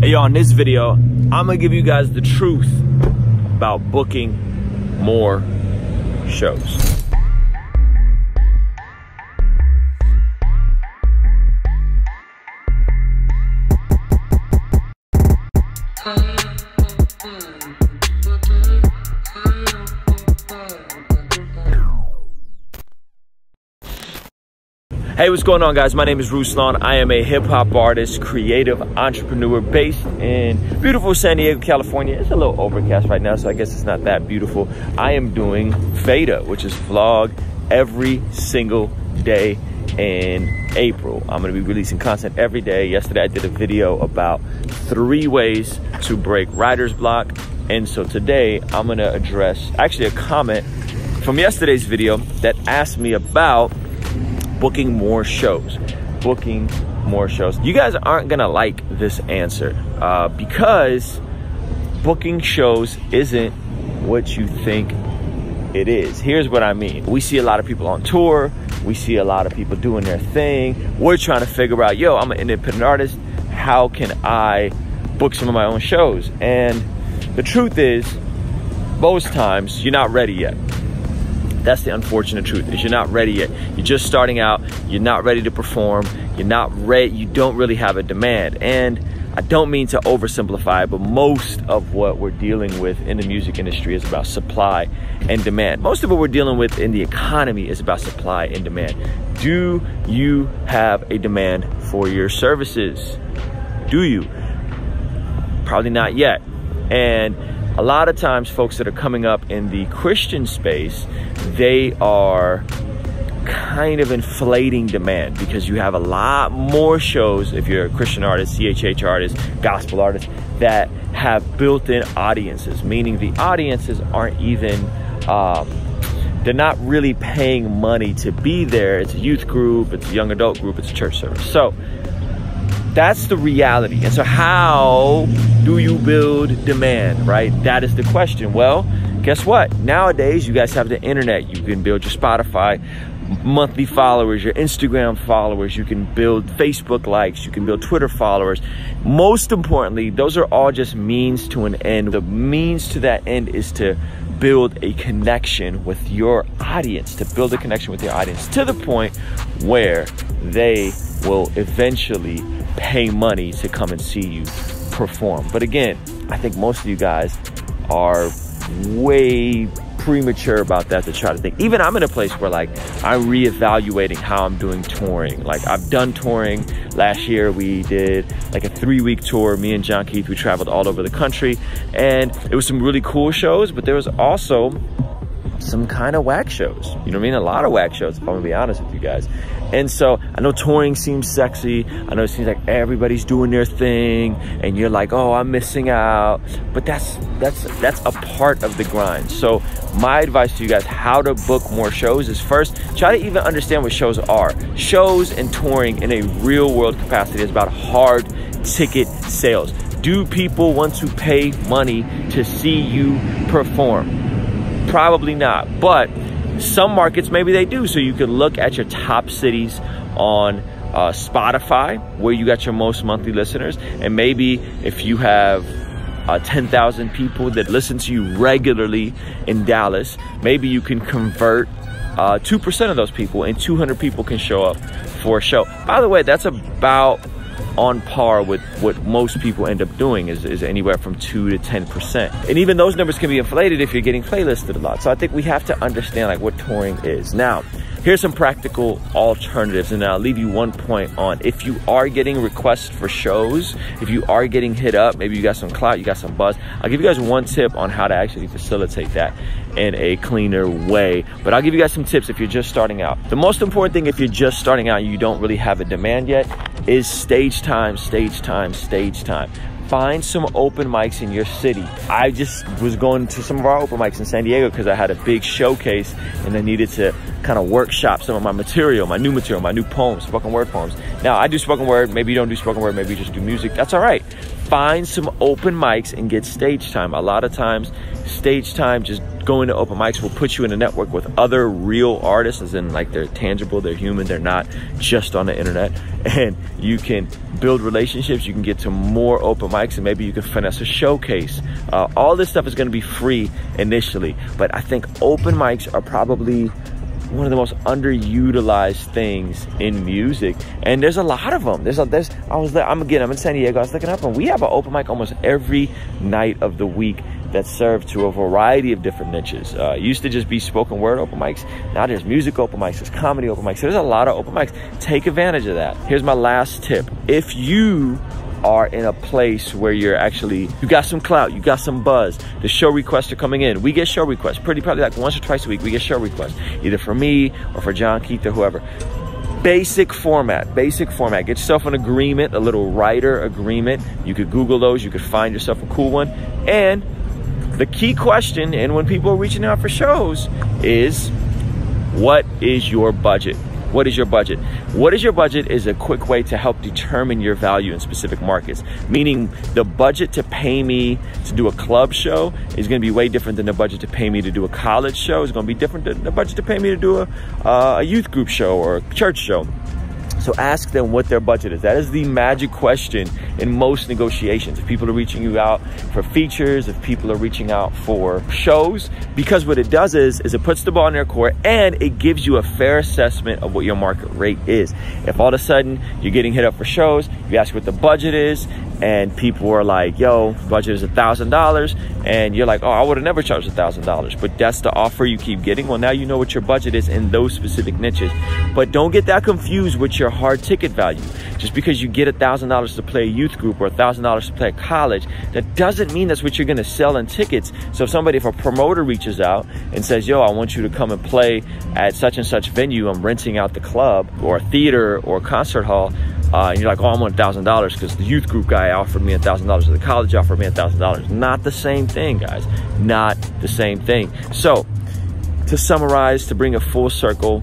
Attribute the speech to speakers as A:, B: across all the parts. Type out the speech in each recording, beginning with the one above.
A: Hey, y'all, in this video, I'm gonna give you guys the truth about booking more shows. Hey, what's going on, guys? My name is Ruslan. I am a hip hop artist, creative entrepreneur based in beautiful San Diego, California. It's a little overcast right now, so I guess it's not that beautiful. I am doing VEDA, which is vlog every single day in April. I'm gonna be releasing content every day. Yesterday, I did a video about three ways to break writer's block. And so today, I'm gonna address actually a comment from yesterday's video that asked me about booking more shows, booking more shows. You guys aren't gonna like this answer uh, because booking shows isn't what you think it is. Here's what I mean. We see a lot of people on tour. We see a lot of people doing their thing. We're trying to figure out, yo, I'm an independent artist. How can I book some of my own shows? And the truth is, most times you're not ready yet. That's the unfortunate truth is you're not ready yet. You're just starting out. You're not ready to perform. You're not ready. You don't really have a demand. And I don't mean to oversimplify but most of what we're dealing with in the music industry is about supply and demand. Most of what we're dealing with in the economy is about supply and demand. Do you have a demand for your services? Do you? Probably not yet. And a lot of times folks that are coming up in the Christian space, they are kind of inflating demand because you have a lot more shows if you're a Christian artist, CHH artist, gospel artist that have built-in audiences, meaning the audiences aren't even um, they're not really paying money to be there. It's a youth group, it's a young adult group, it's a church service. So that's the reality. And so how do you build demand, right? That is the question. Well, guess what? Nowadays, you guys have the internet. You can build your Spotify monthly followers, your Instagram followers, you can build Facebook likes, you can build Twitter followers. Most importantly, those are all just means to an end. The means to that end is to build a connection with your audience, to build a connection with your audience to the point where they will eventually pay money to come and see you perform. But again, I think most of you guys are way premature about that to try to think. Even I'm in a place where like I'm reevaluating how I'm doing touring. Like I've done touring. Last year we did like a three week tour. Me and John Keith, we traveled all over the country and it was some really cool shows, but there was also some kind of whack shows. You know what I mean? A lot of whack shows, if I'm gonna be honest with you guys. And so I know touring seems sexy. I know it seems like everybody's doing their thing and you're like, oh, I'm missing out. But that's that's that's a part of the grind. So my advice to you guys, how to book more shows is first, try to even understand what shows are. Shows and touring in a real world capacity is about hard ticket sales. Do people want to pay money to see you perform? Probably not. But some markets, maybe they do. So you could look at your top cities on uh, Spotify, where you got your most monthly listeners. And maybe if you have uh, 10,000 people that listen to you regularly in Dallas, maybe you can convert uh, 2% of those people and 200 people can show up for a show. By the way, that's about on par with what most people end up doing is, is anywhere from 2 to 10%. And even those numbers can be inflated if you're getting playlisted a lot. So I think we have to understand like what touring is. Now, here's some practical alternatives and I'll leave you one point on if you are getting requests for shows, if you are getting hit up, maybe you got some clout, you got some buzz, I'll give you guys one tip on how to actually facilitate that in a cleaner way. But I'll give you guys some tips if you're just starting out. The most important thing if you're just starting out you don't really have a demand yet is stage time, stage time, stage time find some open mics in your city. I just was going to some of our open mics in San Diego because I had a big showcase and I needed to kind of workshop some of my material, my new material, my new poems, spoken word poems. Now I do spoken word, maybe you don't do spoken word, maybe you just do music. That's all right. Find some open mics and get stage time. A lot of times, stage time, just going to open mics will put you in a network with other real artists, as in like they're tangible, they're human, they're not just on the internet. And you can build relationships, you can get to more open mics, and maybe you can finesse a showcase. Uh, all this stuff is going to be free initially, but I think open mics are probably one of the most underutilized things in music and there's a lot of them there's a there's i was i'm again i'm in san diego. I was looking up and we have an open mic almost every night of the week that serve to a variety of different niches. Uh, used to just be spoken word open mics. Now there's music open mics, there's comedy open mics. There's a lot of open mics. Take advantage of that. Here's my last tip. If you are in a place where you're actually, you got some clout, you got some buzz, the show requests are coming in. We get show requests pretty probably like once or twice a week. We get show requests either for me or for John Keith or whoever. Basic format, basic format. Get yourself an agreement, a little rider agreement. You could Google those, you could find yourself a cool one. And the key question, and when people are reaching out for shows, is what is your budget? What is your budget? What is your budget is a quick way to help determine your value in specific markets. Meaning the budget to pay me to do a club show is going to be way different than the budget to pay me to do a college show. It's going to be different than the budget to pay me to do a, uh, a youth group show or a church show. So ask them what their budget is. That is the magic question in most negotiations. If people are reaching you out for features, if people are reaching out for shows, because what it does is, is it puts the ball in their court and it gives you a fair assessment of what your market rate is. If all of a sudden you're getting hit up for shows, you ask what the budget is, and people are like, yo, budget is a thousand dollars, and you're like, oh, I would have never charged a thousand dollars, but that's the offer you keep getting. Well, now you know what your budget is in those specific niches, but don't get that confused with your hard ticket value. Just because you get a thousand dollars to play a youth group or a thousand dollars to play a college, that doesn't mean that's what you're gonna sell in tickets. So if somebody, if a promoter reaches out and says, yo, I want you to come and play at such and such venue, I'm renting out the club or a theater or a concert hall uh, and you're like, oh, I want thousand dollars because the youth group guy offered me a thousand dollars, or the college offered me a thousand dollars. Not the same thing, guys. Not the same thing. So, to summarize, to bring a full circle,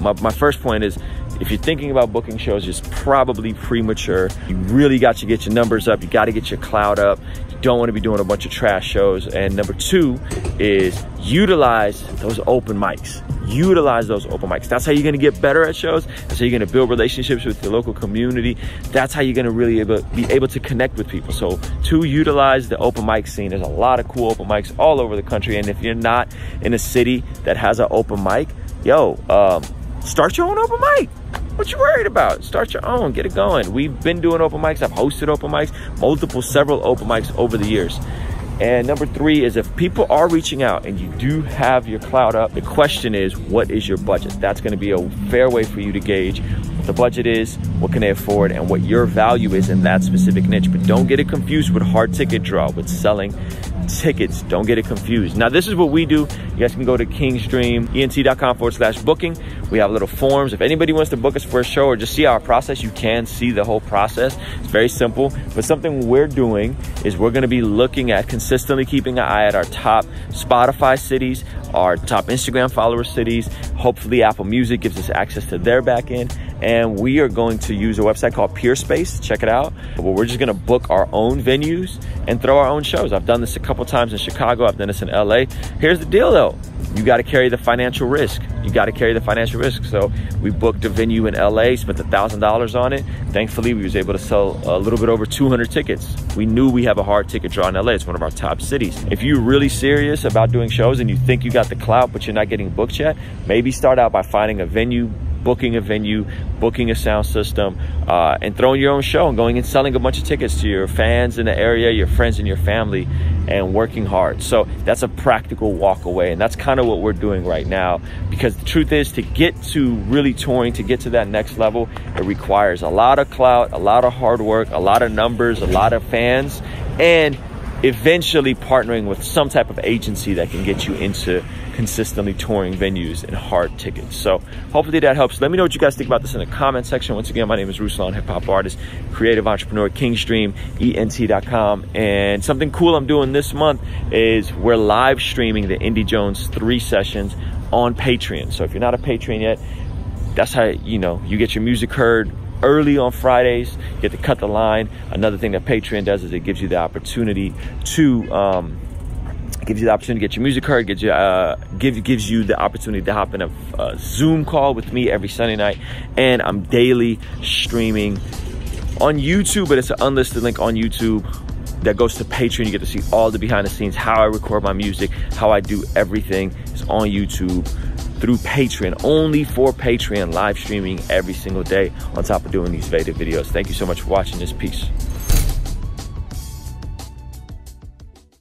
A: my, my first point is if you're thinking about booking shows, it's probably premature. You really got to get your numbers up. You got to get your cloud up. You don't want to be doing a bunch of trash shows. And number two is utilize those open mics utilize those open mics. That's how you're gonna get better at shows. That's how you're gonna build relationships with your local community. That's how you're gonna really able, be able to connect with people. So to utilize the open mic scene, there's a lot of cool open mics all over the country. And if you're not in a city that has an open mic, yo, um, start your own open mic. What you worried about? Start your own, get it going. We've been doing open mics. I've hosted open mics, multiple, several open mics over the years. And number three is if people are reaching out and you do have your cloud up, the question is, what is your budget? That's gonna be a fair way for you to gauge what the budget is, what can they afford, and what your value is in that specific niche. But don't get it confused with hard ticket draw, with selling tickets. Don't get it confused. Now, this is what we do. You guys can go to kingsdreament.com forward slash booking. We have little forms. If anybody wants to book us for a show or just see our process, you can see the whole process. It's very simple. But something we're doing is we're going to be looking at consistently keeping an eye at our top Spotify cities, our top Instagram follower cities. Hopefully, Apple Music gives us access to their backend and we are going to use a website called Peerspace. Check it out. Where we're just going to book our own venues and throw our own shows. I've done this a couple times in Chicago. I've done this in LA. Here's the deal though. You got to carry the financial risk. You got to carry the financial risk. So we booked a venue in LA, spent a thousand dollars on it. Thankfully, we was able to sell a little bit over 200 tickets. We knew we have a hard ticket draw in LA. It's one of our top cities. If you're really serious about doing shows and you think you got the clout, but you're not getting booked yet, maybe start out by finding a venue booking a venue, booking a sound system, uh, and throwing your own show and going and selling a bunch of tickets to your fans in the area, your friends and your family, and working hard. So that's a practical walk away. And that's kind of what we're doing right now. Because the truth is, to get to really touring, to get to that next level, it requires a lot of clout, a lot of hard work, a lot of numbers, a lot of fans, and eventually partnering with some type of agency that can get you into consistently touring venues and hard tickets. So hopefully that helps. Let me know what you guys think about this in the comment section. Once again, my name is Ruslan, hip hop artist, creative entrepreneur, Kings Dream, ENT.com. And something cool I'm doing this month is we're live streaming the Indy Jones three sessions on Patreon. So if you're not a Patreon yet, that's how, you know, you get your music heard early on Fridays. You get to cut the line. Another thing that Patreon does is it gives you the opportunity to um, gives you the opportunity to get your music heard, gives you uh, give, gives you the opportunity to hop in a, a, Zoom call with me every Sunday night, and I'm daily streaming on YouTube, but it's an unlisted link on YouTube that goes to Patreon. You get to see all the behind the scenes, how I record my music, how I do everything. It's on YouTube through Patreon, only for Patreon, live streaming every single day on top of doing these Veda videos. Thank you so much for watching this piece.